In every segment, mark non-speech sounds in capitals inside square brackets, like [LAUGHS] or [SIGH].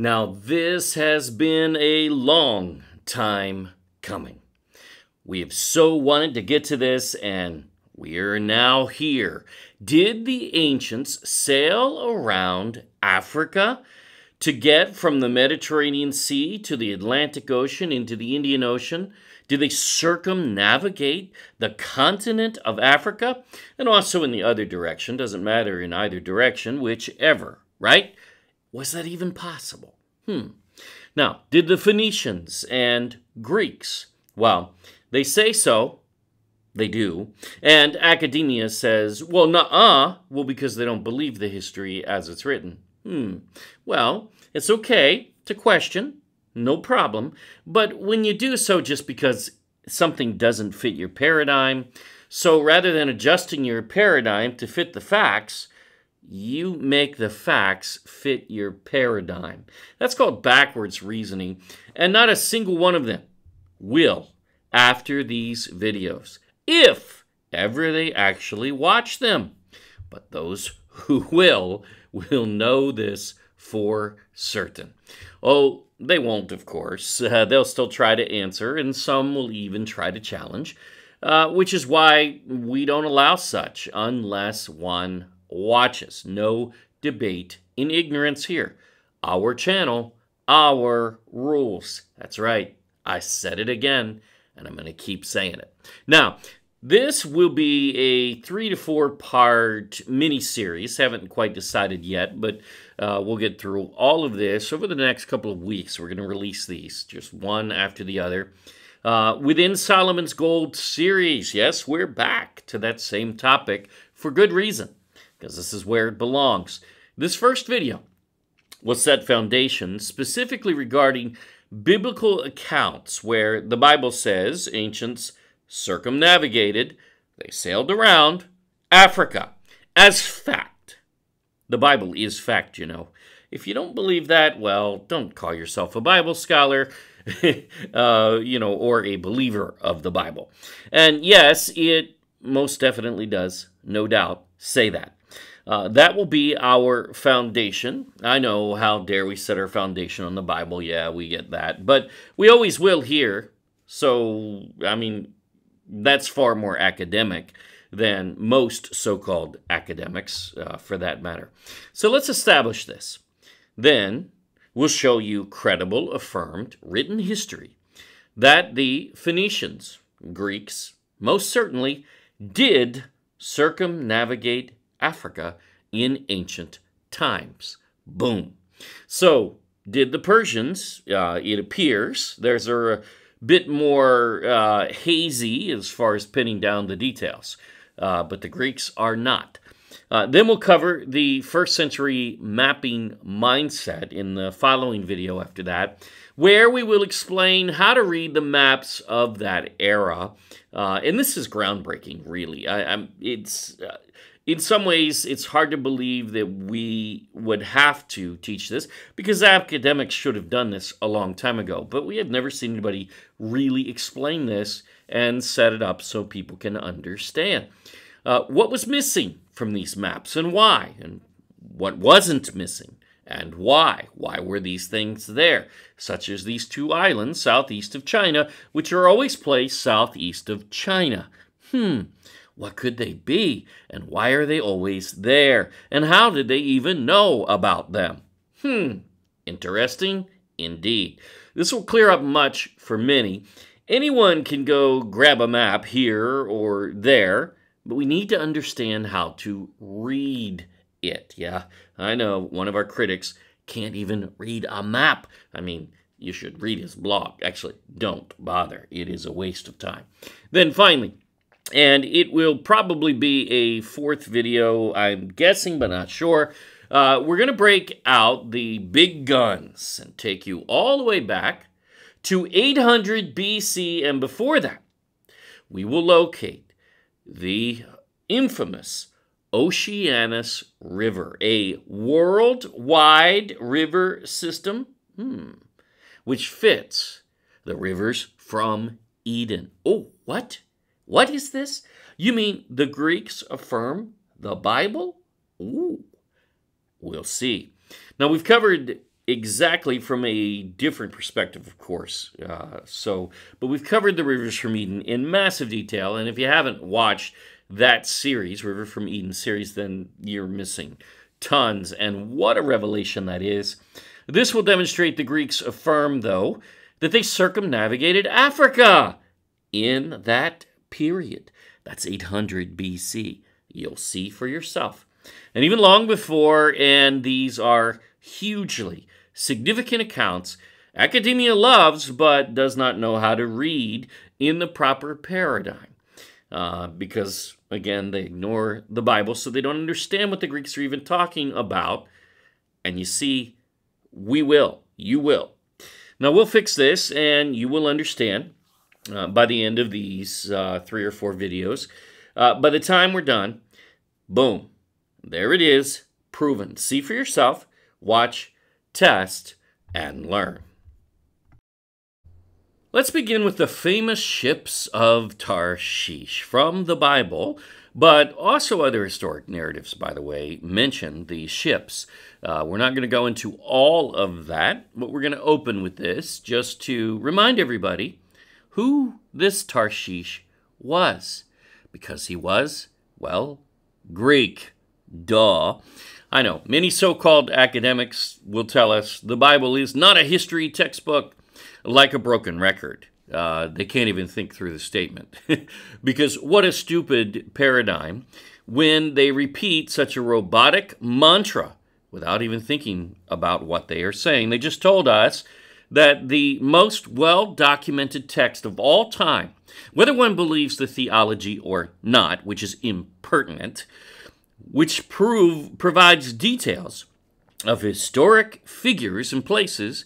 Now, this has been a long time coming. We have so wanted to get to this, and we're now here. Did the ancients sail around Africa to get from the Mediterranean Sea to the Atlantic Ocean into the Indian Ocean? Did they circumnavigate the continent of Africa? And also in the other direction, doesn't matter in either direction, whichever, right? Was that even possible? Hmm. Now, did the Phoenicians and Greeks? Well, they say so. They do. And academia says, well, nuh-uh. Well, because they don't believe the history as it's written. Hmm. Well, it's okay to question. No problem. But when you do so just because something doesn't fit your paradigm, so rather than adjusting your paradigm to fit the facts, you make the facts fit your paradigm. That's called backwards reasoning, and not a single one of them will after these videos, if ever they actually watch them. But those [LAUGHS] who will, will know this for certain. Oh, they won't, of course. Uh, [LAUGHS] they'll still try to answer, and some will even try to challenge, uh, which is why we don't allow such unless one watches. No debate in ignorance here. Our channel, our rules. That's right. I said it again, and I'm going to keep saying it. Now, this will be a three to four part mini series. Haven't quite decided yet, but uh, we'll get through all of this over the next couple of weeks. We're going to release these just one after the other. Uh, within Solomon's Gold series, yes, we're back to that same topic for good reason because this is where it belongs. This first video will set foundation specifically regarding biblical accounts where the Bible says ancients circumnavigated, they sailed around Africa as fact. The Bible is fact, you know. If you don't believe that, well, don't call yourself a Bible scholar, [LAUGHS] uh, you know, or a believer of the Bible. And yes, it most definitely does, no doubt, say that. Uh, that will be our foundation. I know how dare we set our foundation on the Bible. Yeah, we get that. But we always will here. So, I mean, that's far more academic than most so called academics, uh, for that matter. So let's establish this. Then we'll show you credible, affirmed, written history that the Phoenicians, Greeks, most certainly did circumnavigate Africa in ancient times. Boom. So, did the Persians, uh, it appears, there's a bit more uh, hazy as far as pinning down the details, uh, but the Greeks are not. Uh, then we'll cover the first century mapping mindset in the following video after that, where we will explain how to read the maps of that era. Uh, and this is groundbreaking, really. I, it's uh, in some ways, it's hard to believe that we would have to teach this because academics should have done this a long time ago. But we have never seen anybody really explain this and set it up so people can understand. Uh, what was missing from these maps and why? And what wasn't missing and why? Why were these things there? Such as these two islands southeast of China, which are always placed southeast of China. Hmm. What could they be? And why are they always there? And how did they even know about them? Hmm, interesting indeed. This will clear up much for many. Anyone can go grab a map here or there, but we need to understand how to read it. Yeah, I know one of our critics can't even read a map. I mean, you should read his blog. Actually, don't bother. It is a waste of time. Then finally, and it will probably be a fourth video, I'm guessing, but not sure. Uh, we're going to break out the big guns and take you all the way back to 800 BC, and before that, we will locate the infamous Oceanus River, a worldwide river system hmm, which fits the rivers from Eden. Oh, what? What is this? You mean the Greeks affirm the Bible? Ooh, we'll see. Now, we've covered exactly from a different perspective, of course. Uh, so, but we've covered the rivers from Eden in massive detail, and if you haven't watched that series, River from Eden series, then you're missing tons. And what a revelation that is! This will demonstrate the Greeks affirm, though, that they circumnavigated Africa in that period. That's 800 BC. You'll see for yourself. And even long before, and these are hugely significant accounts academia loves but does not know how to read in the proper paradigm. Uh, because, again, they ignore the Bible, so they don't understand what the Greeks are even talking about. And you see, we will. You will. Now, we'll fix this, and you will understand uh, by the end of these uh, three or four videos. Uh, by the time we're done, boom, there it is, proven. See for yourself, watch, test, and learn. Let's begin with the famous ships of Tarshish from the Bible, but also other historic narratives, by the way, mention these ships. Uh, we're not going to go into all of that, but we're going to open with this just to remind everybody who this Tarshish was. Because he was, well, Greek. Duh. I know, many so called academics will tell us the Bible is not a history textbook like a broken record. Uh, they can't even think through the statement. [LAUGHS] because what a stupid paradigm when they repeat such a robotic mantra without even thinking about what they are saying. They just told us that the most well documented text of all time, whether one believes the theology or not, which is impertinent, which prove provides details of historic figures and places,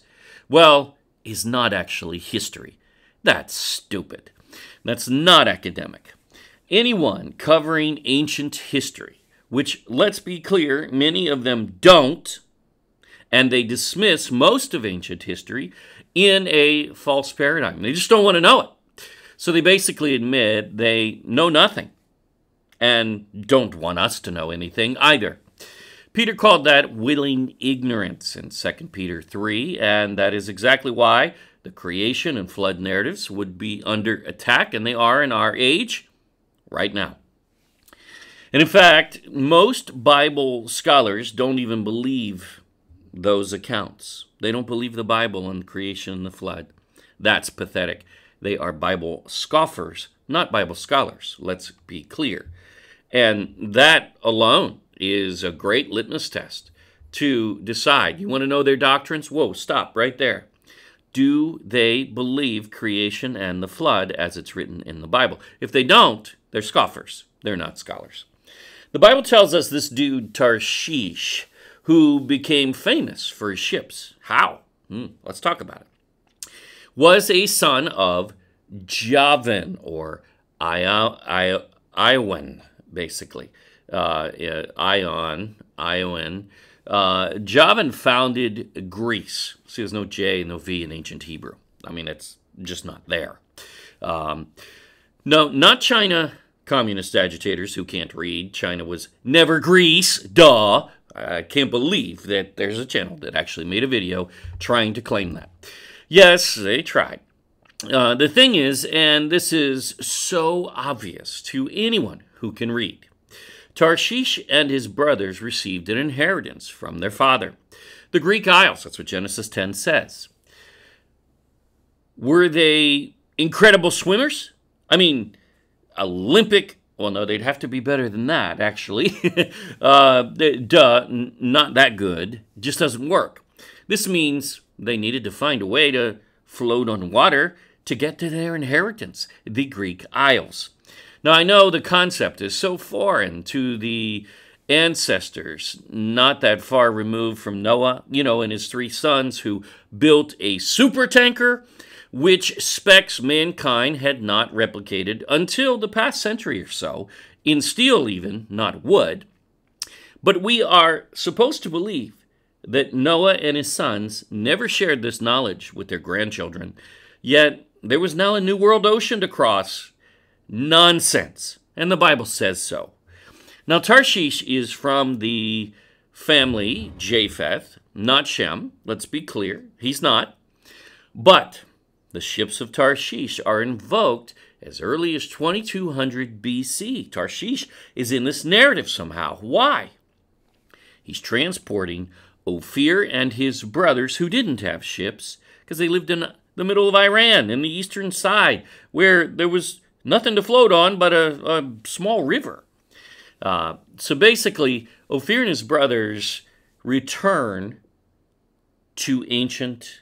well, is not actually history. That's stupid. That's not academic. Anyone covering ancient history, which, let's be clear, many of them don't, and they dismiss most of ancient history in a false paradigm. They just don't want to know it. So they basically admit they know nothing and don't want us to know anything either. Peter called that willing ignorance in 2 Peter 3, and that is exactly why the creation and flood narratives would be under attack, and they are in our age right now. And in fact, most Bible scholars don't even believe those accounts. They don't believe the Bible on creation and the flood. That's pathetic. They are Bible scoffers, not Bible scholars. Let's be clear. And that alone is a great litmus test to decide. You want to know their doctrines? Whoa, stop right there. Do they believe creation and the flood as it's written in the Bible? If they don't, they're scoffers. They're not scholars. The Bible tells us this dude, Tarshish, who became famous for his ships. How? Hmm, let's talk about it. Was a son of Javan or Ion, basically uh, Ion, Ion. Uh, Javan founded Greece. See, there's no J, no V in ancient Hebrew. I mean, it's just not there. Um, no, not China communist agitators who can't read. China was never Greece, duh. I can't believe that there's a channel that actually made a video trying to claim that. Yes, they tried. Uh, the thing is, and this is so obvious to anyone who can read, Tarshish and his brothers received an inheritance from their father. The Greek Isles, that's what Genesis 10 says. Were they incredible swimmers? I mean, Olympic, well, no, they'd have to be better than that, actually. [LAUGHS] uh, duh, not that good. Just doesn't work. This means they needed to find a way to float on water to get to their inheritance, the Greek Isles. Now, I know the concept is so foreign to the ancestors not that far removed from Noah, you know, and his three sons who built a super tanker, which specs mankind had not replicated until the past century or so, in steel even, not wood. But we are supposed to believe that Noah and his sons never shared this knowledge with their grandchildren, yet there was now a new world ocean to cross Nonsense. And the Bible says so. Now, Tarshish is from the family Japheth, not Shem. Let's be clear. He's not. But the ships of Tarshish are invoked as early as 2200 BC. Tarshish is in this narrative somehow. Why? He's transporting Ophir and his brothers who didn't have ships because they lived in the middle of Iran in the eastern side where there was nothing to float on but a, a small river. Uh, so basically, Ophir and his brothers return to ancient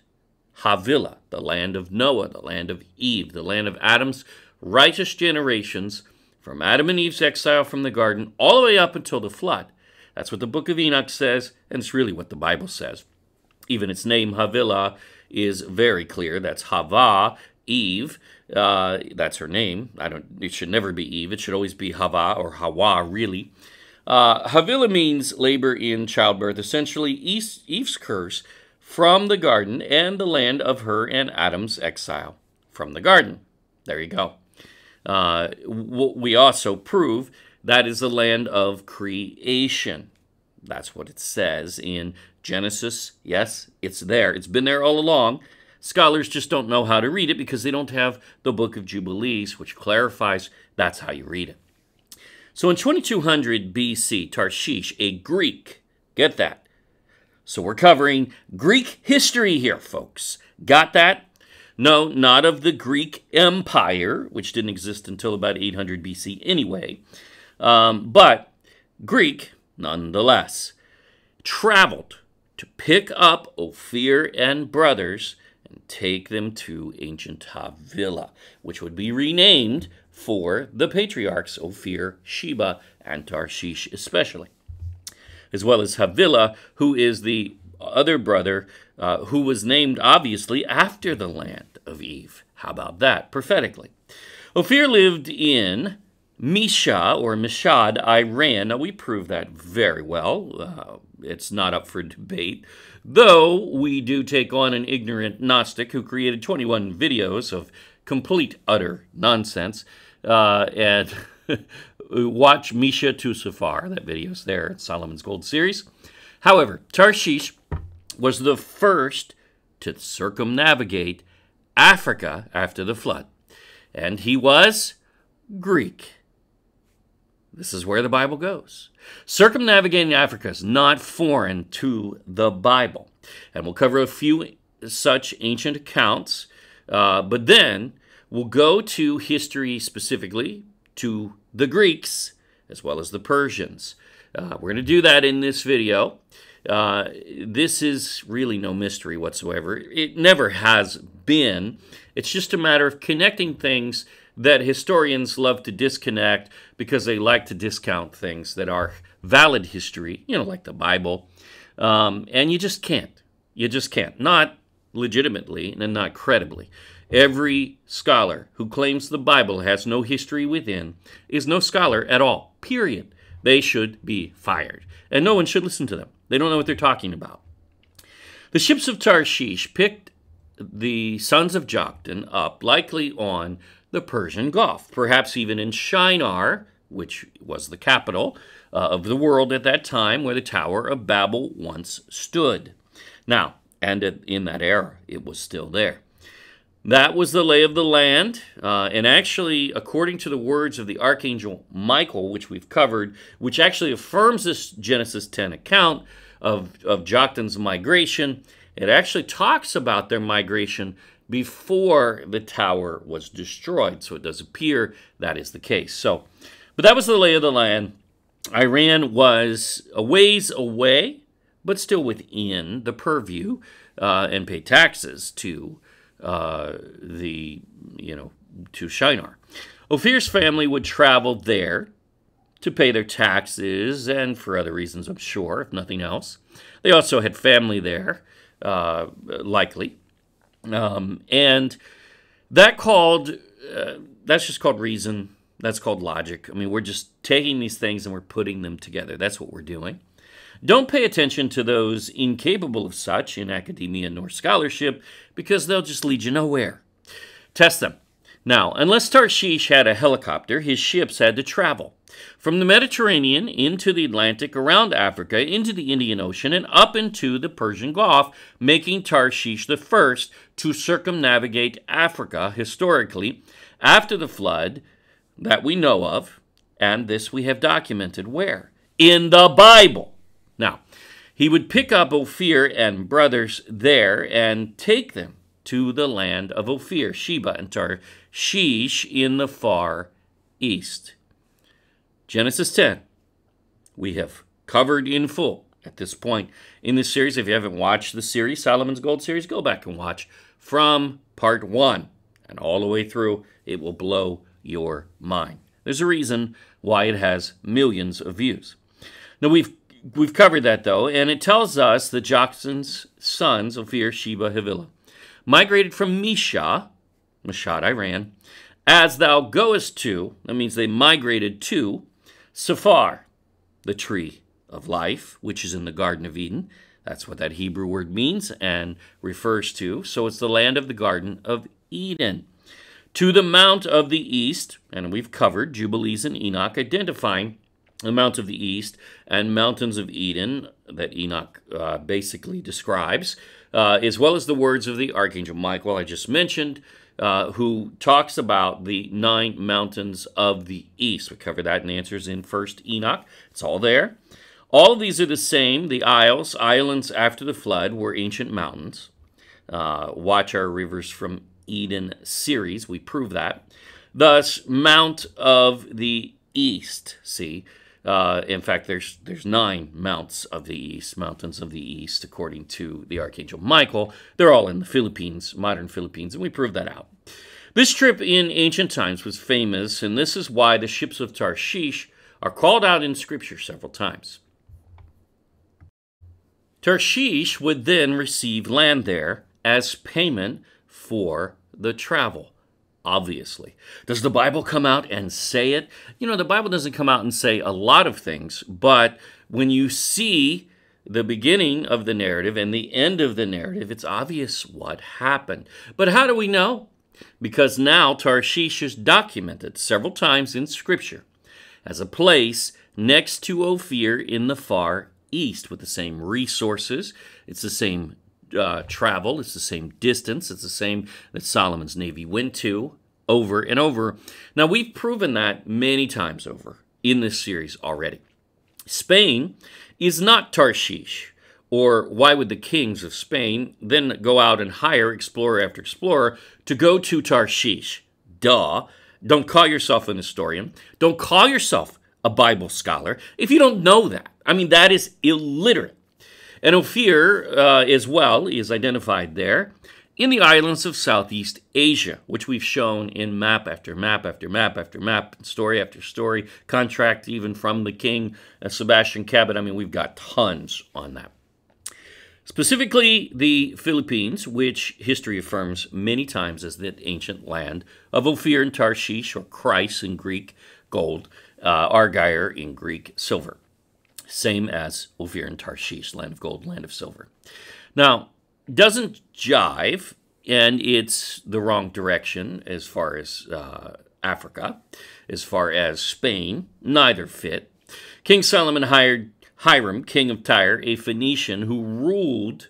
Havilah, the land of Noah, the land of Eve, the land of Adam's righteous generations, from Adam and Eve's exile from the garden all the way up until the flood. That's what the book of Enoch says, and it's really what the Bible says. Even its name, Havilah, is very clear. That's Hava, Eve. Uh, that's her name. I don't. It should never be Eve. It should always be Hava or Hawa, really. Uh, Havilah means labor in childbirth, essentially Eve's curse from the garden and the land of her and Adam's exile from the garden. There you go. Uh, we also prove that is the land of creation. That's what it says in Genesis. Yes, it's there. It's been there all along. Scholars just don't know how to read it because they don't have the book of Jubilees, which clarifies that's how you read it. So in 2200 BC, Tarshish, a Greek, get that. So we're covering Greek history here, folks. Got that? No, not of the Greek Empire, which didn't exist until about 800 BC anyway, um, but Greek nonetheless. Traveled to pick up Ophir and brothers and take them to ancient Havilah, which would be renamed for the patriarchs Ophir, Sheba, and Tarshish especially, as well as Havilah, who is the other brother uh, who was named obviously after the land of Eve. How about that, prophetically? Ophir lived in Mesha or Mashhad, Iran. Now, we prove that very well. Uh, it's not up for debate. Though we do take on an ignorant Gnostic who created 21 videos of complete, utter nonsense. Uh, and [LAUGHS] watch Mesha to Sephar. That video's there at Solomon's Gold series. However, Tarshish was the first to circumnavigate Africa after the flood. And he was Greek. This is where the Bible goes. Circumnavigating Africa is not foreign to the Bible. And we'll cover a few such ancient accounts, uh, but then we'll go to history specifically, to the Greeks, as well as the Persians. Uh, we're going to do that in this video. Uh, this is really no mystery whatsoever. It never has been. It's just a matter of connecting things that historians love to disconnect because they like to discount things that are valid history, you know, like the Bible. Um, and you just can't. You just can't. Not legitimately and not credibly. Every scholar who claims the Bible has no history within is no scholar at all, period. They should be fired. And no one should listen to them. They don't know what they're talking about. The ships of Tarshish picked the sons of Joktan up, likely on the Persian Gulf, perhaps even in Shinar, which was the capital uh, of the world at that time, where the Tower of Babel once stood. Now, and in that era, it was still there. That was the lay of the land, uh, and actually, according to the words of the archangel Michael, which we've covered, which actually affirms this Genesis 10 account of, of Joktan's migration, it actually talks about their migration before the tower was destroyed. So it does appear that is the case. So, but that was the lay of the land. Iran was a ways away, but still within the purview uh, and paid taxes to uh, the, you know, to Shinar. Ophir's family would travel there to pay their taxes and for other reasons, I'm sure, if nothing else. They also had family there, uh, likely. Um, and that called, uh, that's just called reason. That's called logic. I mean, we're just taking these things and we're putting them together. That's what we're doing. Don't pay attention to those incapable of such in academia nor scholarship because they'll just lead you nowhere. Test them. Now, unless Tarshish had a helicopter, his ships had to travel from the Mediterranean into the Atlantic, around Africa, into the Indian Ocean, and up into the Persian Gulf, making Tarshish the first to circumnavigate Africa historically after the flood that we know of, and this we have documented where? In the Bible. He would pick up Ophir and brothers there and take them to the land of Ophir, Sheba, and Tarshish in the far east. Genesis 10, we have covered in full at this point in this series. If you haven't watched the series, Solomon's Gold series, go back and watch from part one and all the way through. It will blow your mind. There's a reason why it has millions of views. Now we've we've covered that though, and it tells us that Joktan's sons, Ophir, Sheba, Havilah, migrated from Mesha, Mashhad, Iran, as thou goest to, that means they migrated to Sephar, the tree of life, which is in the Garden of Eden. That's what that Hebrew word means and refers to. So it's the land of the Garden of Eden. To the Mount of the East, and we've covered Jubilees and Enoch, identifying the Mount of the East and Mountains of Eden that Enoch uh, basically describes, uh, as well as the words of the Archangel Michael I just mentioned, uh, who talks about the nine mountains of the east. We cover that in answers in First Enoch. It's all there. All of these are the same. The isles, islands after the flood, were ancient mountains. Uh, watch our Rivers from Eden series. We prove that. Thus, Mount of the East. See, uh, in fact, there's there's nine mounts of the east, mountains of the east, according to the Archangel Michael. They're all in the Philippines, modern Philippines, and we proved that out. This trip in ancient times was famous, and this is why the ships of Tarshish are called out in Scripture several times. Tarshish would then receive land there as payment for the travel obviously. Does the Bible come out and say it? You know, the Bible doesn't come out and say a lot of things, but when you see the beginning of the narrative and the end of the narrative, it's obvious what happened. But how do we know? Because now Tarshish is documented several times in Scripture as a place next to Ophir in the far east with the same resources. It's the same uh, travel. It's the same distance. It's the same that Solomon's Navy went to over and over. Now, we've proven that many times over in this series already. Spain is not Tarshish, or why would the kings of Spain then go out and hire explorer after explorer to go to Tarshish? Duh. Don't call yourself an historian. Don't call yourself a Bible scholar if you don't know that. I mean, that is illiterate. And Ophir, uh, as well, is identified there in the islands of Southeast Asia, which we've shown in map after map after map after map, story after story, contract even from the king, uh, Sebastian Cabot. I mean, we've got tons on that. Specifically, the Philippines, which history affirms many times as the ancient land of Ophir and Tarshish, or Chryse in Greek, gold, uh, Argyre in Greek, silver same as Ophir and Tarshish, land of gold, land of silver. Now, doesn't jive, and it's the wrong direction as far as uh, Africa, as far as Spain, neither fit. King Solomon hired Hiram, king of Tyre, a Phoenician who ruled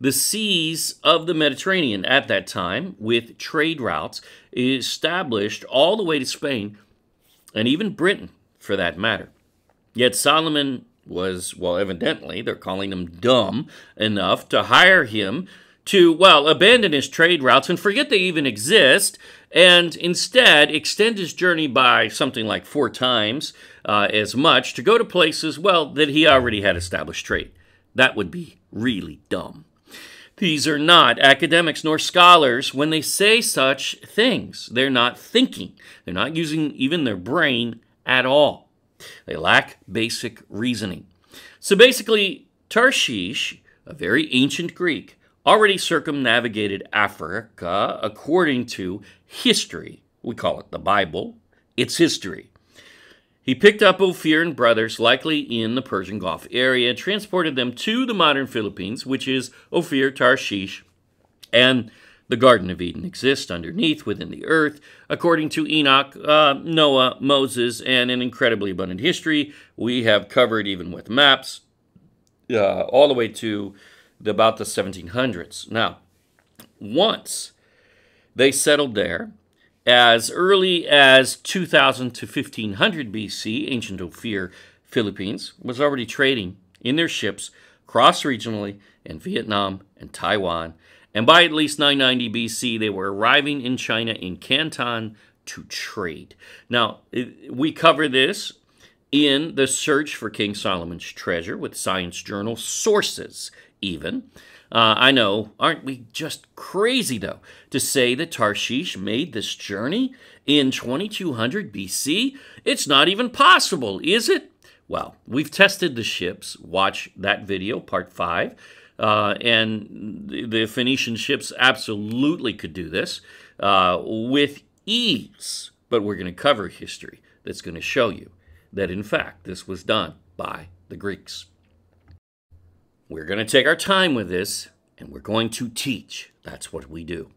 the seas of the Mediterranean at that time with trade routes established all the way to Spain and even Britain for that matter. Yet Solomon was, well, evidently, they're calling him dumb enough to hire him to, well, abandon his trade routes and forget they even exist, and instead extend his journey by something like four times uh, as much to go to places, well, that he already had established trade. That would be really dumb. These are not academics nor scholars when they say such things. They're not thinking, they're not using even their brain at all. They lack basic reasoning. So basically, Tarshish, a very ancient Greek, already circumnavigated Africa according to history. We call it the Bible. It's history. He picked up Ophir and brothers, likely in the Persian Gulf area, transported them to the modern Philippines, which is Ophir, Tarshish, and the Garden of Eden exists underneath within the earth, according to Enoch, uh, Noah, Moses, and an incredibly abundant history we have covered even with maps, uh, all the way to the, about the 1700s. Now, once they settled there, as early as 2000 to 1500 BC, ancient Ophir, Philippines, was already trading in their ships cross regionally in Vietnam and Taiwan. And by at least 990 BC, they were arriving in China in Canton to trade. Now, we cover this in the search for King Solomon's treasure with Science Journal sources, even. Uh, I know, aren't we just crazy, though, to say that Tarshish made this journey in 2200 BC? It's not even possible, is it? Well, we've tested the ships. Watch that video, part five. Uh, and the Phoenician ships absolutely could do this uh, with ease. But we're going to cover history that's going to show you that, in fact, this was done by the Greeks. We're going to take our time with this and we're going to teach. That's what we do.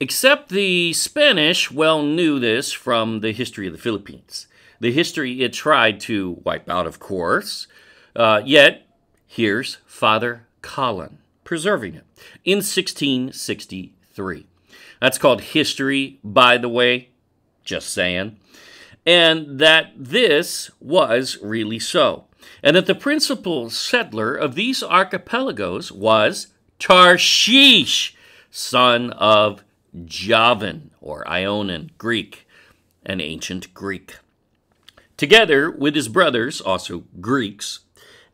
Except the Spanish well knew this from the history of the Philippines. The history it tried to wipe out, of course. Uh, yet, here's Father Colin preserving it in 1663. That's called history, by the way, just saying. And that this was really so and that the principal settler of these archipelagos was Tarshish, son of Javan or Ionan Greek, an ancient Greek. Together with his brothers, also Greeks,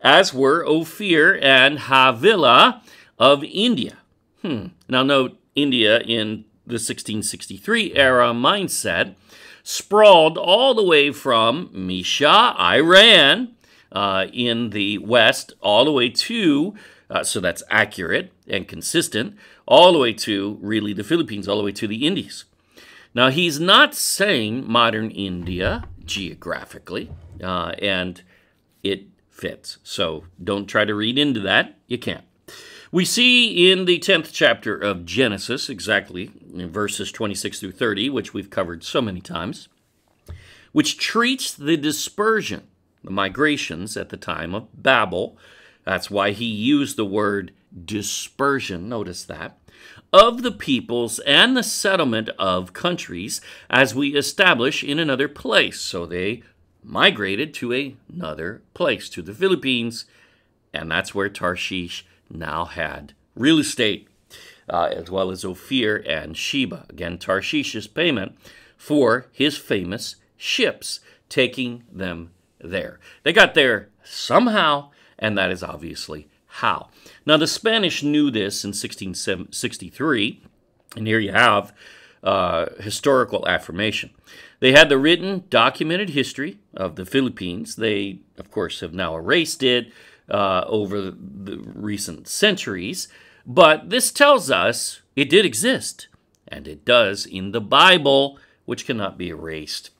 as were Ophir and Havilah of India. Hmm. Now, note India in the 1663 era mindset sprawled all the way from Mesha, Iran, uh, in the West all the way to, uh, so that's accurate and consistent, all the way to really the Philippines, all the way to the Indies. Now, he's not saying modern India geographically, uh, and it fits. So don't try to read into that. You can't. We see in the 10th chapter of Genesis, exactly in verses 26 through 30, which we've covered so many times, which treats the dispersion the migrations at the time of Babel. That's why he used the word dispersion, notice that, of the peoples and the settlement of countries as we establish in another place. So they migrated to another place, to the Philippines, and that's where Tarshish now had real estate, uh, as well as Ophir and Sheba. Again, Tarshish's payment for his famous ships, taking them there. They got there somehow, and that is obviously how. Now, the Spanish knew this in 1663, and here you have uh, historical affirmation. They had the written, documented history of the Philippines. They, of course, have now erased it uh, over the recent centuries, but this tells us it did exist, and it does in the Bible, which cannot be erased.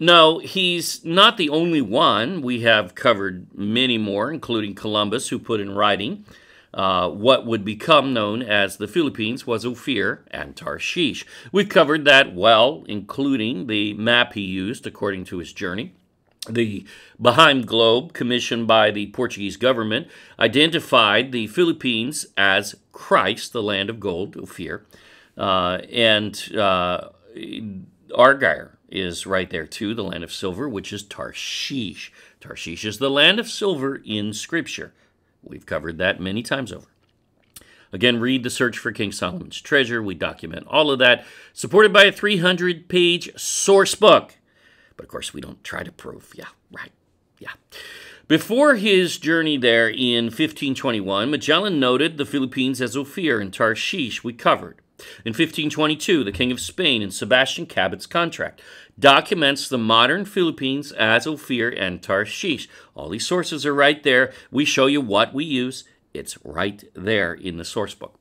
No, he's not the only one. We have covered many more, including Columbus, who put in writing uh, what would become known as the Philippines was Ophir and Tarshish. We've covered that well, including the map he used according to his journey. The Behaim Globe, commissioned by the Portuguese government, identified the Philippines as Chryse, the land of gold, Ophir, uh, and uh, Argyre is right there too, the land of silver, which is Tarshish. Tarshish is the land of silver in Scripture. We've covered that many times over. Again, read The Search for King Solomon's Treasure. We document all of that, supported by a 300 page source book. But of course, we don't try to prove. Yeah, right. Yeah. Before his journey there in 1521, Magellan noted the Philippines as Ophir and Tarshish we covered. In 1522, the King of Spain, in Sebastian Cabot's contract, documents the modern Philippines as Ophir and Tarshish. All these sources are right there. We show you what we use. It's right there in the source book.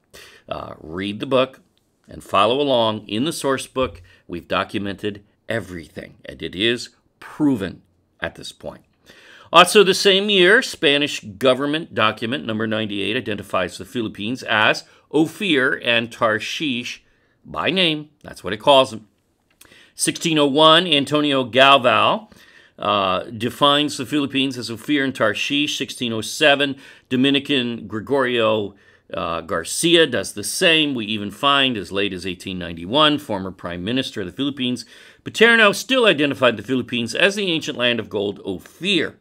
Uh, read the book and follow along in the source book. We've documented everything, and it is proven at this point. Also, the same year, Spanish government document number 98 identifies the Philippines as Ophir and Tarshish by name. That's what it calls them. 1601, Antonio Galvão uh, defines the Philippines as Ophir and Tarshish. 1607, Dominican Gregorio uh, Garcia does the same. We even find, as late as 1891, former Prime Minister of the Philippines, Paterno still identified the Philippines as the ancient land of gold, Ophir.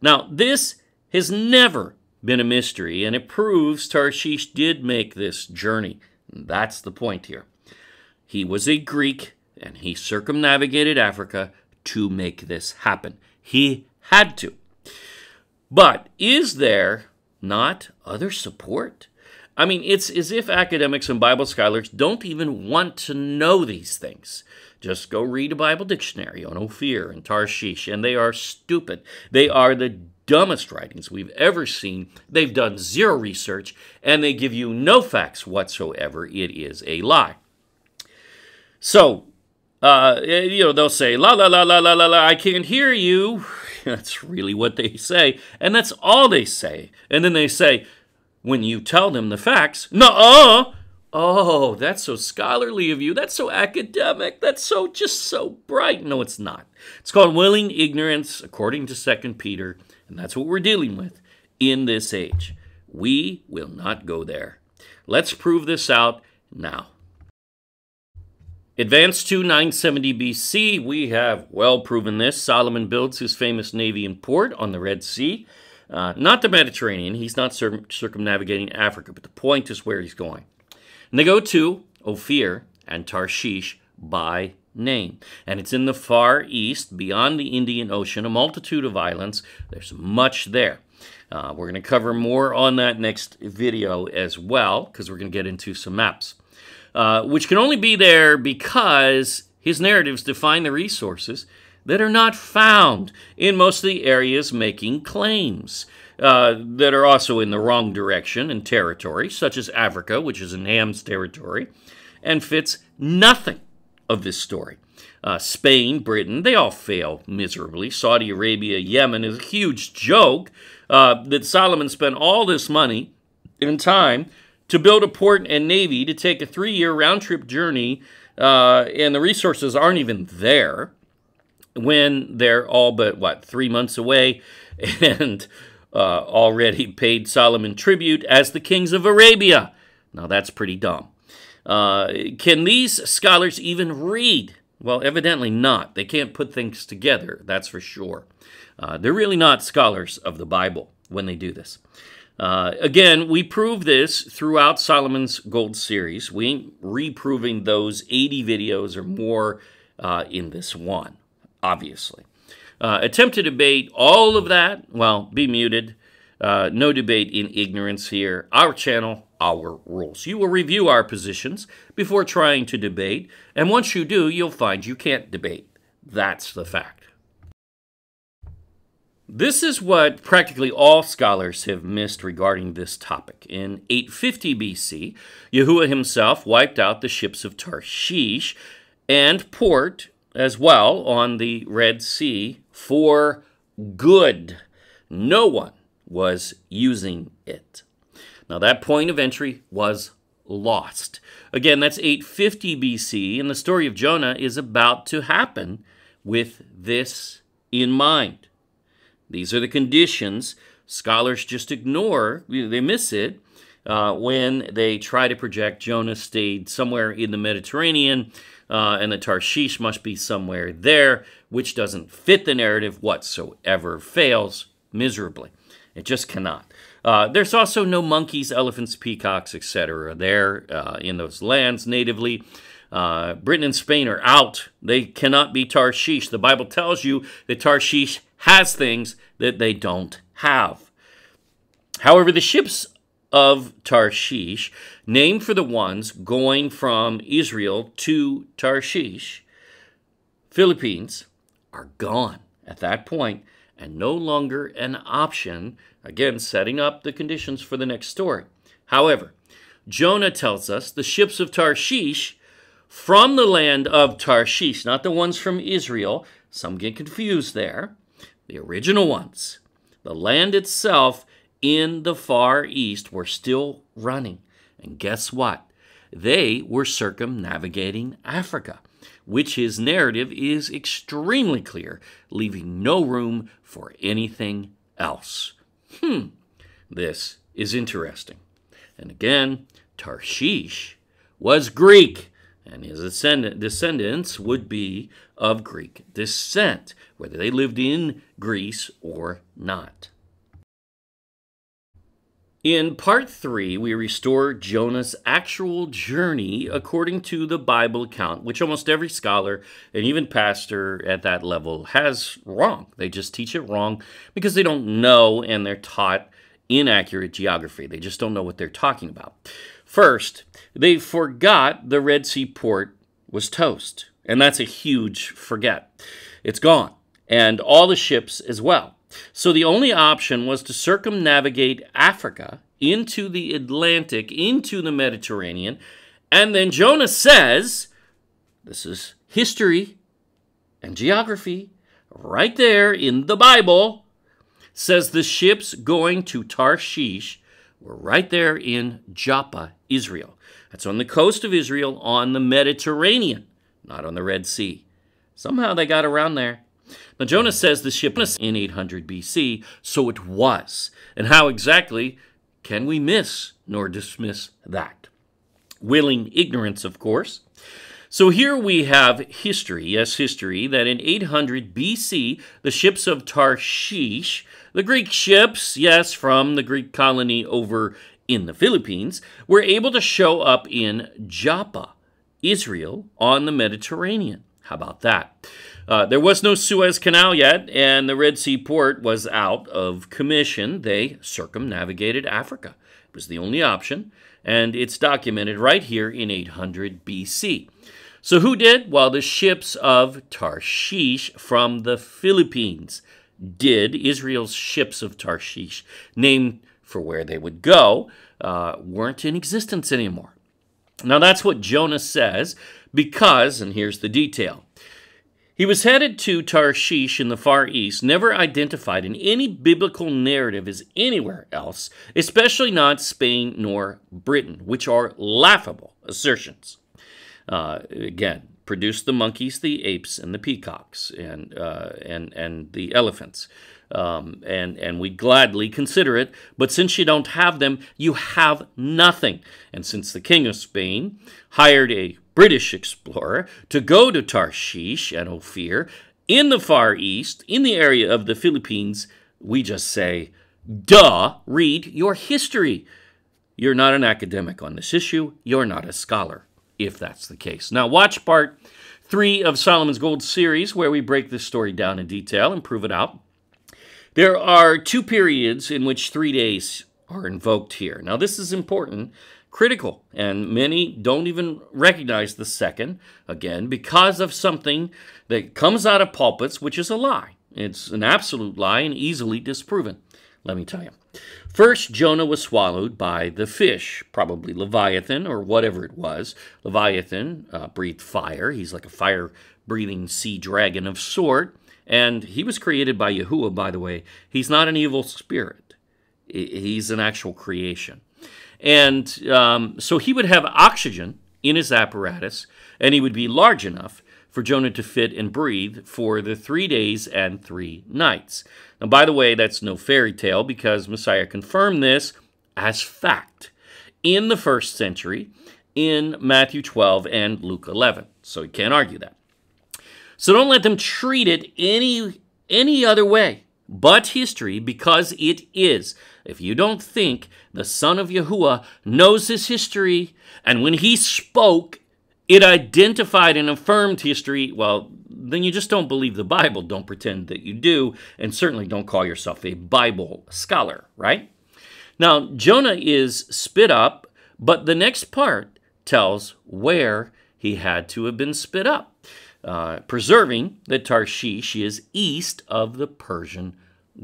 Now, this has never been a mystery, and it proves Tarshish did make this journey. That's the point here. He was a Greek, and he circumnavigated Africa to make this happen. He had to. But is there not other support? I mean, it's as if academics and Bible scholars don't even want to know these things. Just go read a Bible dictionary on Ophir and Tarshish, and they are stupid. They are the dumbest writings we've ever seen. They've done zero research, and they give you no facts whatsoever. It is a lie. So, uh, you know, they'll say, la, la, la, la, la, la, la, I can't hear you. [LAUGHS] That's really what they say. And that's all they say. And then they say, when you tell them the facts, nuh-uh. Oh, that's so scholarly of you. That's so academic. That's so just so bright. No, it's not. It's called willing ignorance, according to Second Peter, and that's what we're dealing with in this age. We will not go there. Let's prove this out now. Advanced to 970 BC, we have well proven this. Solomon builds his famous navy and port on the Red Sea. Uh, not the Mediterranean. He's not cir circumnavigating Africa, but the point is where he's going. And they go to Ophir and Tarshish by name. And it's in the far east, beyond the Indian Ocean, a multitude of islands. There's much there. Uh, we're going to cover more on that next video as well, because we're going to get into some maps. Uh, which can only be there because his narratives define the resources that are not found in most of the areas making claims. Uh, that are also in the wrong direction and territory, such as Africa, which is in Ham's territory, and fits nothing of this story. Uh, Spain, Britain, they all fail miserably. Saudi Arabia, Yemen is a huge joke uh, that Solomon spent all this money and time to build a port and navy to take a three year round trip journey, uh, and the resources aren't even there when they're all but, what, three months away [LAUGHS] and uh, already paid Solomon tribute as the kings of Arabia. Now, that's pretty dumb. Uh, can these scholars even read? Well, evidently not. They can't put things together, that's for sure. Uh, they're really not scholars of the Bible when they do this. Uh, again, we prove this throughout Solomon's Gold series. We ain't reproving those 80 videos or more uh, in this one, obviously. Uh, attempt to debate all of that, well, be muted. Uh, no debate in ignorance here. Our channel, our rules. You will review our positions before trying to debate, and once you do, you'll find you can't debate. That's the fact. This is what practically all scholars have missed regarding this topic. In 850 BC, Yahuwah himself wiped out the ships of Tarshish and port as well on the Red Sea for good. No one was using it. Now, that point of entry was lost. Again, that's 850 BC, and the story of Jonah is about to happen with this in mind. These are the conditions scholars just ignore, they miss it, uh, when they try to project Jonah stayed somewhere in the Mediterranean uh, and the Tarshish must be somewhere there, which doesn't fit the narrative whatsoever, fails miserably. It just cannot. Uh, there's also no monkeys, elephants, peacocks, etc. there uh, in those lands natively. Uh, Britain and Spain are out. They cannot be Tarshish. The Bible tells you that Tarshish has things that they don't have. However, the ships of Tarshish, named for the ones going from Israel to Tarshish, Philippines, are gone at that point and no longer an option, again, setting up the conditions for the next story. However, Jonah tells us the ships of Tarshish from the land of Tarshish, not the ones from Israel, some get confused there, the original ones, the land itself in the Far East were still running. And guess what? They were circumnavigating Africa, which his narrative is extremely clear, leaving no room for anything else. Hmm, this is interesting. And again, Tarshish was Greek, and his descendants would be of Greek descent, whether they lived in Greece or not. In part three, we restore Jonah's actual journey according to the Bible account, which almost every scholar and even pastor at that level has wrong. They just teach it wrong because they don't know and they're taught inaccurate geography. They just don't know what they're talking about. First, they forgot the Red Sea port was toast, and that's a huge forget. It's gone, and all the ships as well. So the only option was to circumnavigate Africa into the Atlantic, into the Mediterranean. And then Jonah says, this is history and geography right there in the Bible, says the ships going to Tarshish were right there in Joppa, Israel. That's on the coast of Israel on the Mediterranean, not on the Red Sea. Somehow they got around there. Now, Jonah says the ship was in 800 BC, so it was. And how exactly can we miss nor dismiss that? Willing ignorance, of course. So here we have history, yes, history, that in 800 BC, the ships of Tarshish, the Greek ships, yes, from the Greek colony over in the Philippines, were able to show up in Joppa, Israel, on the Mediterranean. How about that? Uh, there was no Suez Canal yet, and the Red Sea port was out of commission. They circumnavigated Africa. It was the only option, and it's documented right here in 800 BC. So, who did? Well, the ships of Tarshish from the Philippines did. Israel's ships of Tarshish, named for where they would go, uh, weren't in existence anymore. Now, that's what Jonah says because, and here's the detail he was headed to Tarshish in the Far East, never identified in any biblical narrative as anywhere else, especially not Spain nor Britain, which are laughable assertions. Uh, again, produced the monkeys, the apes, and the peacocks, and uh, and and the elephants. Um, and and we gladly consider it. But since you don't have them, you have nothing. And since the king of Spain hired a British explorer to go to Tarshish and Ophir in the Far East, in the area of the Philippines, we just say, duh, read your history. You're not an academic on this issue. You're not a scholar, if that's the case. Now, watch part three of Solomon's Gold series, where we break this story down in detail and prove it out. There are two periods in which three days are invoked here. Now, this is important, critical, and many don't even recognize the second, again, because of something that comes out of pulpits, which is a lie. It's an absolute lie and easily disproven. Let me tell you. First, Jonah was swallowed by the fish, probably Leviathan or whatever it was. Leviathan uh, breathed fire. He's like a fire breathing sea dragon of sort. And he was created by Yahuwah, by the way. He's not an evil spirit, he's an actual creation. And um, so he would have oxygen in his apparatus, and he would be large enough for Jonah to fit and breathe for the three days and three nights. Now, by the way, that's no fairy tale because Messiah confirmed this as fact in the first century in Matthew 12 and Luke 11. So you can't argue that. So don't let them treat it any any other way but history because it is. If you don't think the son of Yahuwah knows his history and when he spoke it identified and affirmed history, well, then you just don't believe the Bible. Don't pretend that you do, and certainly don't call yourself a Bible scholar, right? Now, Jonah is spit up, but the next part tells where he had to have been spit up. Uh, preserving that Tarshish is east of the Persian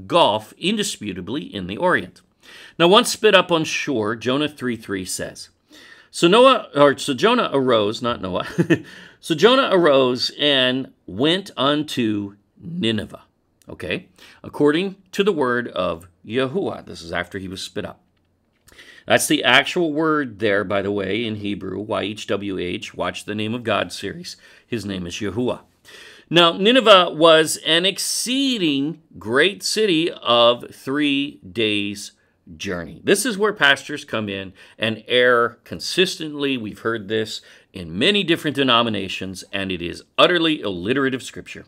Gulf, indisputably in the Orient. Now, once spit up on shore, Jonah 3 3 says, So Noah, or so Jonah arose, not Noah, [LAUGHS] so Jonah arose and went unto Nineveh, okay, according to the word of Yahuwah. This is after he was spit up. That's the actual word there, by the way, in Hebrew, YHWH, Watch the Name of God series. His name is Yahuwah. Now, Nineveh was an exceeding great city of three days' journey. This is where pastors come in and err consistently. We've heard this in many different denominations, and it is utterly illiterate of Scripture.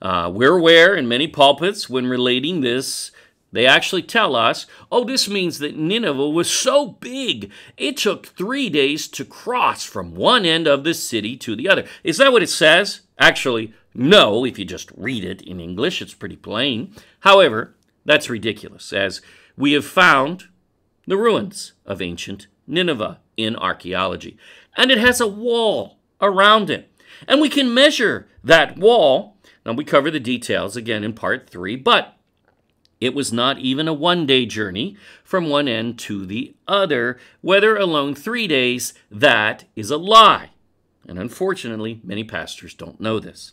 Uh, we're aware in many pulpits when relating this they actually tell us, oh, this means that Nineveh was so big, it took three days to cross from one end of the city to the other. Is that what it says? Actually, no, if you just read it in English, it's pretty plain. However, that's ridiculous, as we have found the ruins of ancient Nineveh in archaeology. And it has a wall around it. And we can measure that wall. Now, we cover the details again in part three, but it was not even a one day journey from one end to the other, whether alone three days, that is a lie. And unfortunately, many pastors don't know this.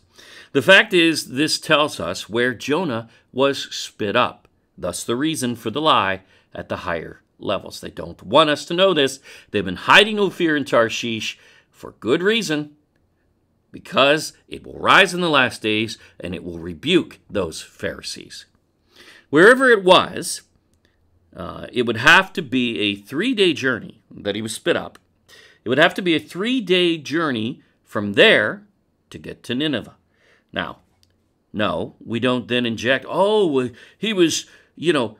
The fact is, this tells us where Jonah was spit up, thus, the reason for the lie at the higher levels. They don't want us to know this. They've been hiding Ophir in Tarshish for good reason, because it will rise in the last days and it will rebuke those Pharisees. Wherever it was, uh, it would have to be a three day journey that he was spit up. It would have to be a three day journey from there to get to Nineveh. Now, no, we don't then inject, oh, he was, you know,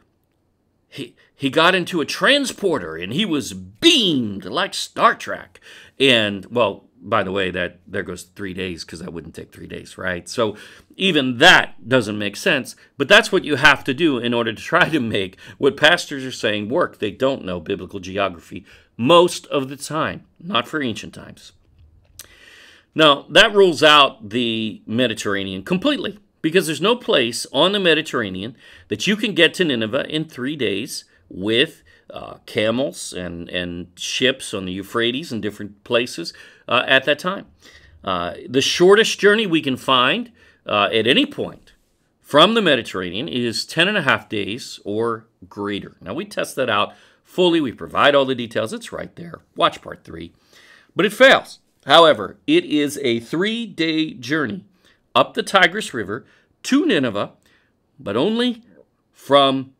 he, he got into a transporter and he was beamed like Star Trek. And, well, by the way, that there goes three days because that wouldn't take three days, right? So even that doesn't make sense. But that's what you have to do in order to try to make what pastors are saying work. They don't know biblical geography most of the time, not for ancient times. Now, that rules out the Mediterranean completely because there's no place on the Mediterranean that you can get to Nineveh in three days with uh, camels and, and ships on the Euphrates and different places uh, at that time. Uh, the shortest journey we can find uh, at any point from the Mediterranean is 10 and a half days or greater. Now, we test that out fully. We provide all the details. It's right there. Watch part three. But it fails. However, it is a three day journey up the Tigris River to Nineveh, but only from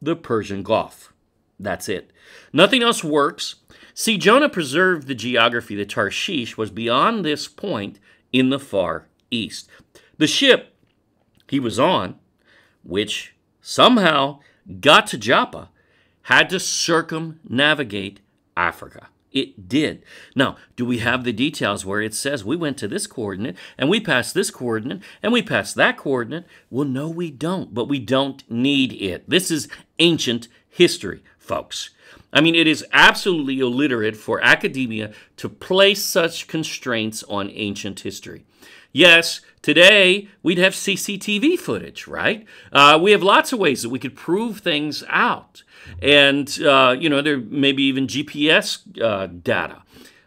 the Persian Gulf. That's it. Nothing else works. See, Jonah preserved the geography that Tarshish was beyond this point in the far east. The ship he was on, which somehow got to Joppa, had to circumnavigate Africa. It did. Now, do we have the details where it says we went to this coordinate and we passed this coordinate and we passed that coordinate? Well, no, we don't, but we don't need it. This is ancient history, folks. I mean, it is absolutely illiterate for academia to place such constraints on ancient history. Yes, today we'd have CCTV footage, right? Uh, we have lots of ways that we could prove things out. And, uh, you know, there may be even GPS uh, data.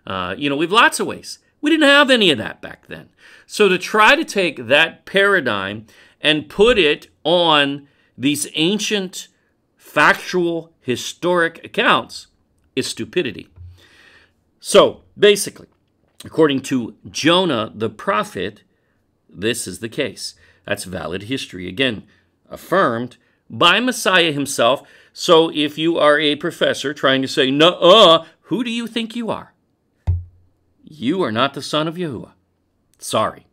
Uh, you know, we have lots of ways. We didn't have any of that back then. So to try to take that paradigm and put it on these ancient factual historic accounts is stupidity. So basically, according to Jonah the prophet, this is the case. That's valid history. Again, affirmed by Messiah himself. So if you are a professor trying to say, no, uh, who do you think you are? You are not the son of Yahuwah. Sorry.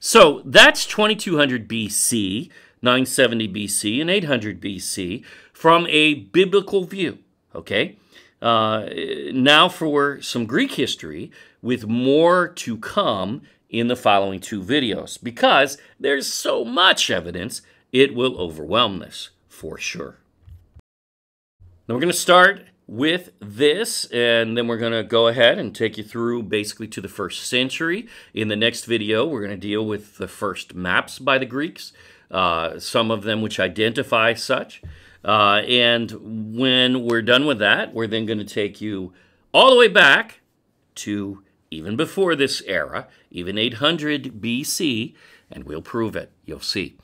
So that's 2200 BC, 970 BC, and 800 BC from a biblical view. Okay? Uh, now for some Greek history with more to come in the following two videos because there's so much evidence it will overwhelm this for sure. Now we're going to start with this and then we're going to go ahead and take you through basically to the first century. In the next video we're going to deal with the first maps by the Greeks, uh, some of them which identify such. Uh, and when we're done with that, we're then going to take you all the way back to even before this era, even 800 BC, and we'll prove it. You'll see.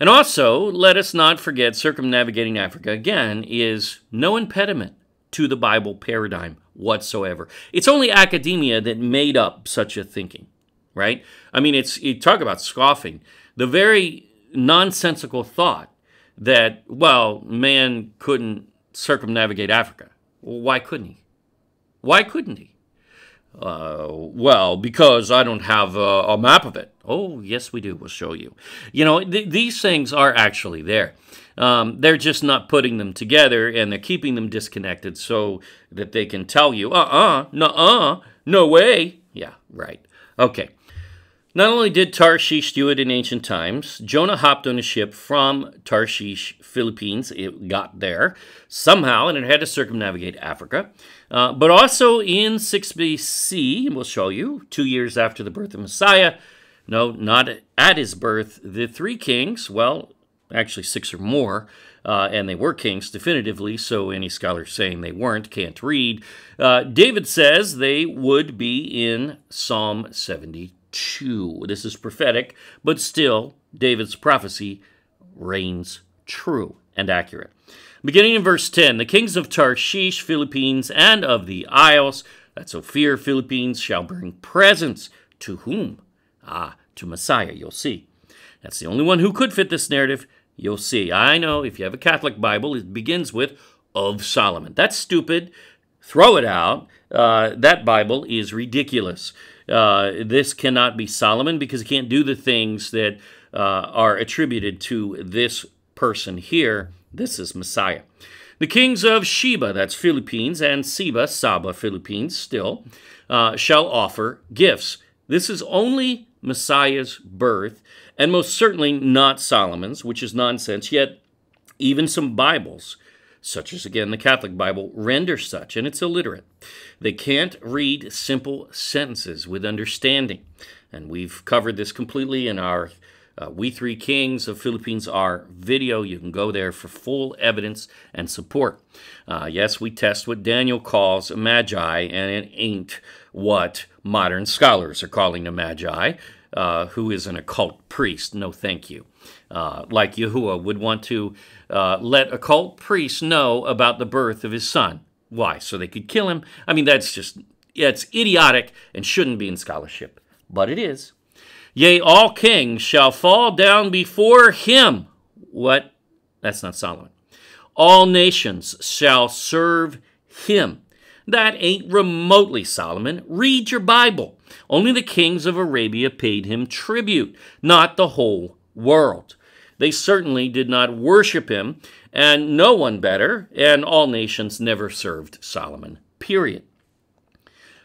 And also, let us not forget circumnavigating Africa, again, is no impediment to the Bible paradigm whatsoever. It's only academia that made up such a thinking, right? I mean, it's you talk about scoffing. The very nonsensical thought that, well, man couldn't circumnavigate Africa. Well, why couldn't he? Why couldn't he? Uh, well, because I don't have a, a, map of it. Oh, yes, we do. We'll show you. You know, th these things are actually there. Um, they're just not putting them together and they're keeping them disconnected so that they can tell you, uh uh, no uh, no way. Yeah, right. Okay. Not only did Tarshish do it in ancient times, Jonah hopped on a ship from Tarshish, Philippines. It got there somehow, and it had to circumnavigate Africa. Uh, but also in 6 BC, we'll show you, two years after the birth of Messiah, no, not at his birth, the three kings, well, actually six or more, uh, and they were kings definitively, so any scholar saying they weren't can't read. Uh, David says they would be in Psalm 72. This is prophetic, but still, David's prophecy reigns true and accurate. Beginning in verse 10 The kings of Tarshish, Philippines, and of the isles, that's Ophir, Philippines, shall bring presents to whom? Ah, to Messiah, you'll see. That's the only one who could fit this narrative. You'll see. I know if you have a Catholic Bible, it begins with of Solomon. That's stupid. Throw it out. Uh, that Bible is ridiculous. Uh, this cannot be Solomon because he can't do the things that uh, are attributed to this person here. This is Messiah. The kings of Sheba, that's Philippines, and Seba, Saba, Philippines, still, uh, shall offer gifts. This is only Messiah's birth, and most certainly not Solomon's, which is nonsense, yet even some Bibles, such as again the Catholic Bible, render such, and it's illiterate. They can't read simple sentences with understanding. And we've covered this completely in our uh, We Three Kings of Philippines are video. You can go there for full evidence and support. Uh, yes, we test what Daniel calls a magi, and it ain't what modern scholars are calling a magi uh, who is an occult priest. No, thank you. Uh, like Yahuwah would want to uh, let occult priests know about the birth of his son. Why? So they could kill him? I mean, that's just, yeah, it's idiotic and shouldn't be in scholarship. But it is. Yea, all kings shall fall down before him. What? That's not Solomon. All nations shall serve him. That ain't remotely Solomon. Read your Bible. Only the kings of Arabia paid him tribute, not the whole world. They certainly did not worship him, and no one better, and all nations never served Solomon. Period.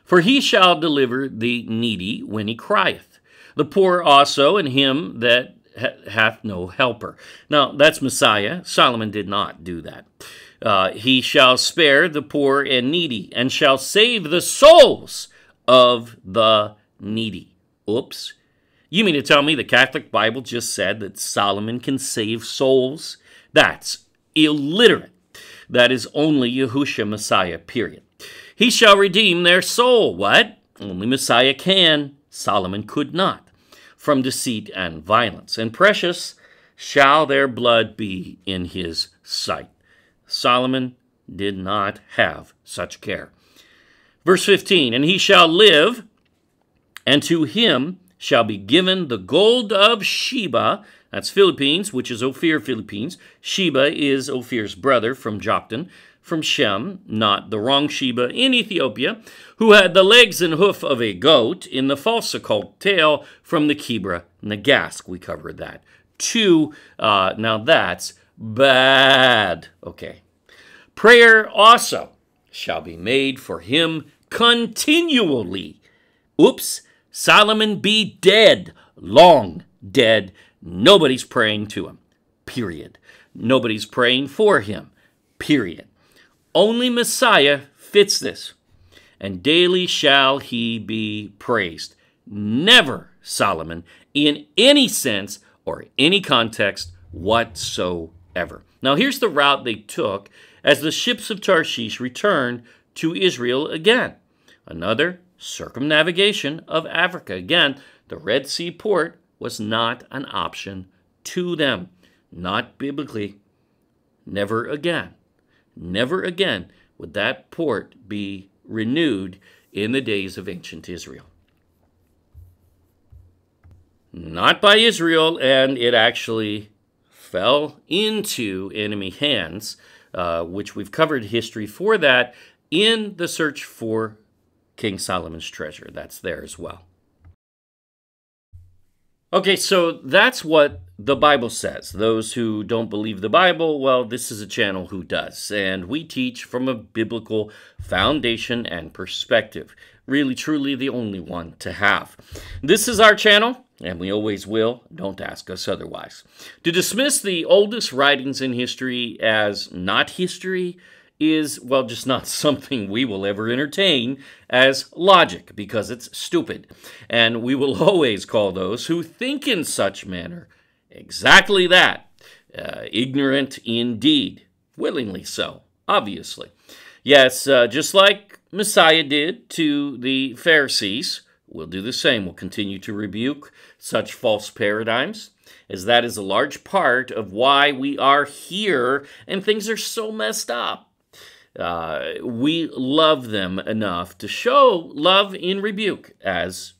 For he shall deliver the needy when he crieth, the poor also, and him that hath no helper. Now, that's Messiah. Solomon did not do that. Uh, he shall spare the poor and needy, and shall save the souls of the needy. Oops. You mean to tell me the Catholic Bible just said that Solomon can save souls? That's illiterate. That is only Yahusha Messiah, period. He shall redeem their soul. What? Only Messiah can. Solomon could not. From deceit and violence. And precious shall their blood be in his sight. Solomon did not have such care. Verse 15 And he shall live, and to him shall be given the gold of Sheba. That's Philippines, which is Ophir, Philippines. Sheba is Ophir's brother from Joktan, from Shem, not the wrong Sheba in Ethiopia, who had the legs and hoof of a goat in the false occult tale from the Kebra Nagast. We covered that. Two, uh, now that's bad. Okay. Prayer also shall be made for him continually. Oops, Solomon be dead, long dead. Nobody's praying to him, period. Nobody's praying for him, period. Only Messiah fits this, and daily shall he be praised. Never Solomon in any sense or any context whatsoever. Now, here's the route they took as the ships of Tarshish returned to Israel again. Another circumnavigation of Africa. Again, the Red Sea port was not an option to them. not biblically. Never again, never again would that port be renewed in the days of ancient Israel. Not by Israel, and it actually fell into enemy hands, uh, which we've covered history for that in the search for King Solomon's treasure. That's there as well. Okay, so that's what the Bible says. Those who don't believe the Bible, well, this is a channel who does. And we teach from a biblical foundation and perspective. Really, truly the only one to have. This is our channel, and we always will. Don't ask us otherwise. To dismiss the oldest writings in history as not history is, well, just not [LAUGHS] something we will ever entertain as logic because it's stupid. And we will [LAUGHS] always call those who think in such manner exactly that uh, ignorant indeed, willingly so, obviously. Yes, uh, just like Messiah did to the Pharisees, we'll do the same. We'll continue to rebuke such false paradigms as that is a large part of why we are here and things are so messed up. Uh, we love them enough to show love in rebuke, as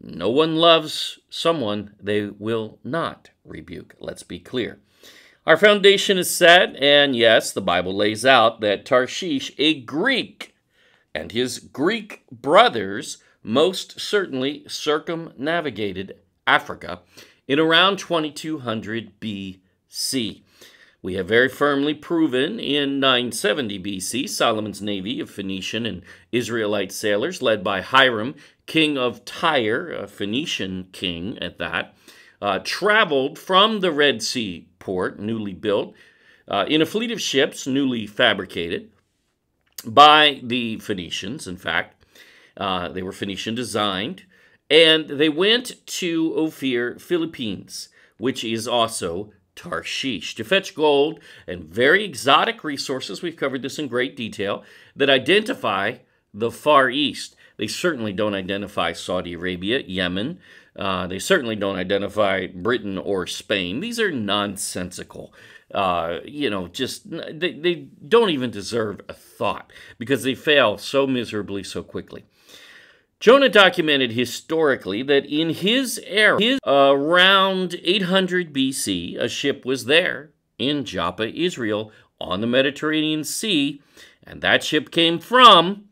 no one loves someone they will not rebuke. Let's be clear. Our foundation is set, and yes, the Bible lays out that Tarshish, a Greek, and his Greek brothers most certainly circumnavigated Africa in around 2200 BC. We have very firmly proven in 970 BC Solomon's navy of Phoenician and Israelite sailors, led by Hiram, king of Tyre, a Phoenician king at that, uh, traveled from the Red Sea port, newly built, uh, in a fleet of ships newly fabricated by the Phoenicians, in fact. Uh, they were Phoenician designed. And they went to Ophir, Philippines, which is also Tarshish to fetch gold and very exotic resources. We've covered this in great detail that identify the Far East. They certainly don't identify Saudi Arabia, Yemen. Uh, they certainly don't identify Britain or Spain. These are nonsensical. Uh, you know, just they, they don't even deserve a thought because they fail so miserably so quickly. Jonah documented historically that in his era, his, around 800 BC, a ship was there in Joppa, Israel, on the Mediterranean Sea, and that ship came from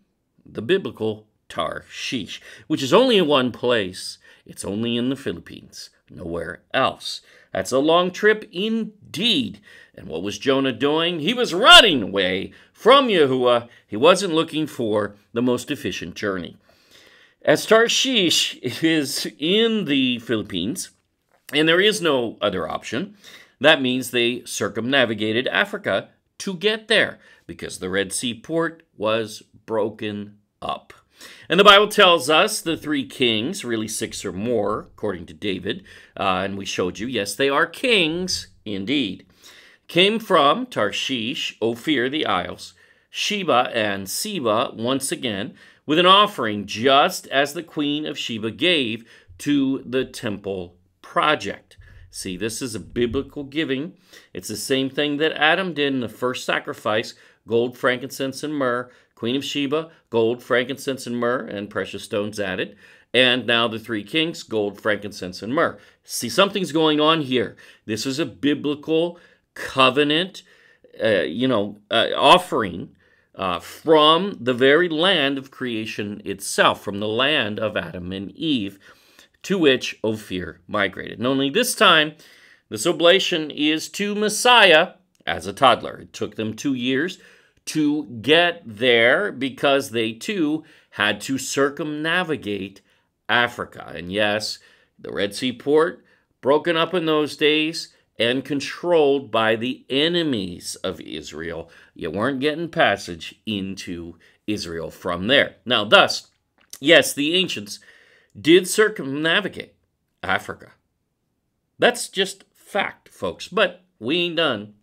the biblical Tarshish, which is only in one place. It's only in the Philippines, nowhere else. That's a long trip indeed. And what was Jonah doing? He was running away from Yahuwah. He wasn't looking for the most efficient journey. As Tarshish is in the Philippines, and there is no other option, that means they circumnavigated Africa to get there because the Red Sea port was broken up. And the Bible tells us the three kings, really six or more, according to David, uh, and we showed you, yes, they are kings indeed, came from Tarshish, Ophir, the Isles, Sheba, and Seba once again, with an offering just as the Queen of Sheba gave to the temple project. See, this is a biblical giving. It's the same thing that Adam did in the first sacrifice gold, frankincense, and myrrh. Queen of Sheba, gold, frankincense, and myrrh, and precious stones added. And now the three kings, gold, frankincense, and myrrh. See, something's going on here. This is a biblical covenant, uh, you know, uh, offering uh, from the very land of creation itself, from the land of Adam and Eve, to which Ophir migrated. And only this time, this oblation is to Messiah as a toddler. It took them two years to get there because they too had to circumnavigate Africa. And yes, the Red Sea port, broken up in those days, and controlled by the enemies of Israel. You weren't getting passage into Israel from there. Now, thus, yes, the ancients did circumnavigate Africa. That's just fact, folks, but we ain't done.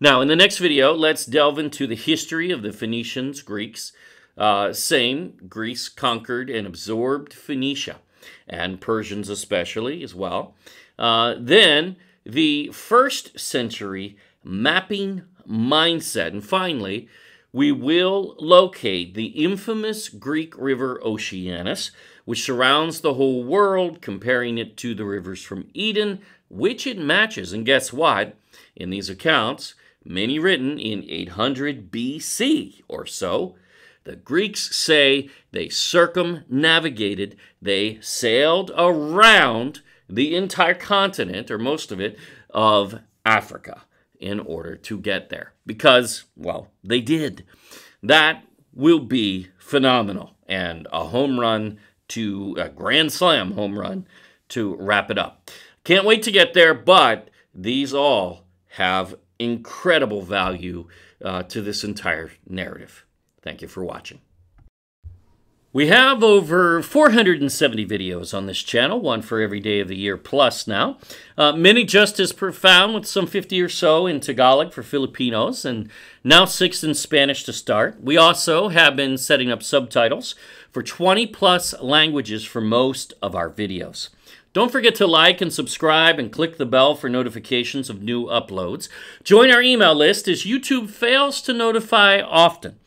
Now, in the next video, let's delve into the history of the Phoenicians, Greeks. Uh, same, Greece conquered and absorbed Phoenicia, and Persians especially as well. Uh, then, the first century mapping mindset. And finally, we will locate the infamous Greek river Oceanus, which surrounds the whole world, comparing it to the rivers from Eden, which it matches. And guess what? In these accounts, many written in 800 BC or so, the Greeks say they circumnavigated, they sailed around the entire continent, or most of it, of Africa in order to get there. Because, well, they did. That will be phenomenal and a home run to a grand slam home run to wrap it up. Can't wait to get there, but these all have incredible value uh, to this entire narrative. Thank you for watching. We have over 470 videos on this channel, one for every day of the year plus now. Uh, many just as profound, with some 50 or so in Tagalog for Filipinos, and now six in Spanish to start. We also have been setting up subtitles for 20 plus languages for most of our videos. Don't forget to like and subscribe and click the bell for notifications of new uploads. Join our email list as YouTube fails to notify often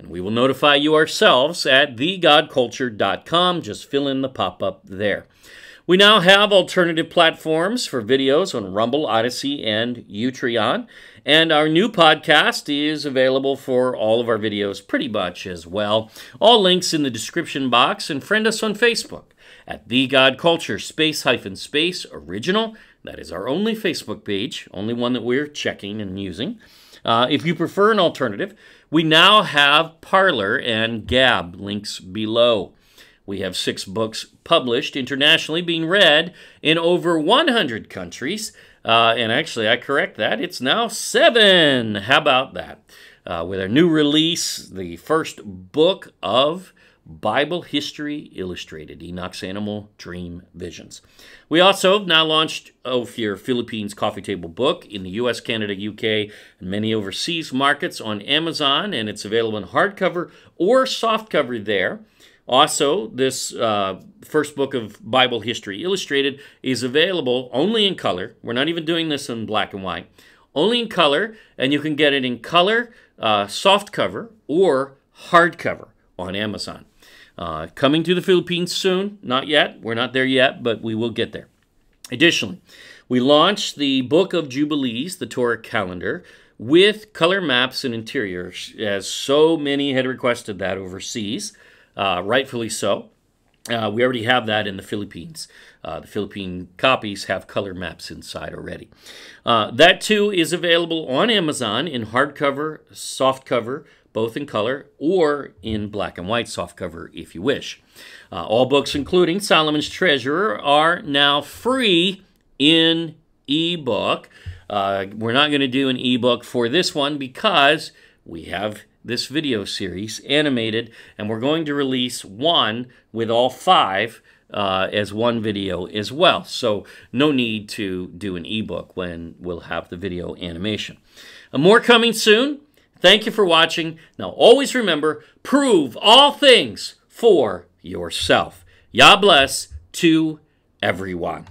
and we will notify you ourselves at thegodculture.com. Just fill in the pop up there. We now have alternative platforms for videos on Rumble, Odysee, and Utreon. And our new podcast is available for all of our videos pretty much as well. All links in the description box and friend us on Facebook at The God Culture Space hyphen Space Original. That is our only Facebook page, only one that we're checking and using. Uh, if you prefer an alternative, we now have Parler and Gab, links below. We have six books published internationally, being read in over 100 countries. Uh, and actually, I correct that. It's now seven. How about that? Uh, with our new release, the first book of Bible History Illustrated, Enoch's Animal Dream Visions. We also have now launched Ophir Philippines Coffee Table Book in the US, Canada, UK, and many overseas markets on Amazon, and it's available in hardcover or softcover there. Also, this uh, first book of Bible History Illustrated is available only in color. We're not even doing this in black and white. Only in color, and you can get it in color, uh, softcover, or hardcover on Amazon. Uh, coming to the Philippines soon. Not yet. We're not there yet, but we will get there. Additionally, we launched the Book of Jubilees, the Torah calendar, with color maps and interiors, as so many had requested that overseas, uh, rightfully so. Uh, we already have that in the Philippines. Uh, the Philippine copies have color maps inside already. Uh, that too is available on Amazon in hardcover, softcover, both in color or in black and white softcover if you wish. Uh, all books, including Solomon's Treasurer, are now free in ebook. Uh, we're not going to do an ebook for this one because we have this video series animated, and we're going to release one with all five uh, as one video as well. So no need to do an ebook when we'll have the video animation. Uh, more coming soon. Thank you for watching. Now, always remember, prove all things for yourself. Yah bless to everyone.